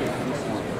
Obrigado.